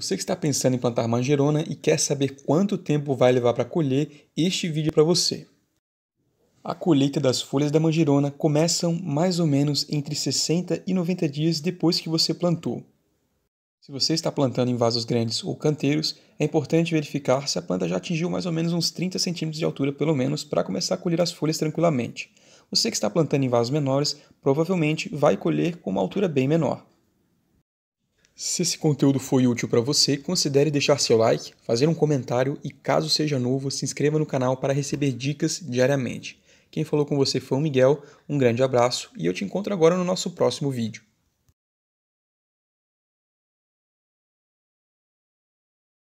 Você que está pensando em plantar manjerona e quer saber quanto tempo vai levar para colher, este vídeo é para você. A colheita das folhas da manjerona começam mais ou menos entre 60 e 90 dias depois que você plantou. Se você está plantando em vasos grandes ou canteiros, é importante verificar se a planta já atingiu mais ou menos uns 30 centímetros de altura pelo menos para começar a colher as folhas tranquilamente. Você que está plantando em vasos menores provavelmente vai colher com uma altura bem menor. Se esse conteúdo foi útil para você, considere deixar seu like, fazer um comentário e, caso seja novo, se inscreva no canal para receber dicas diariamente. Quem falou com você foi o Miguel, um grande abraço e eu te encontro agora no nosso próximo vídeo.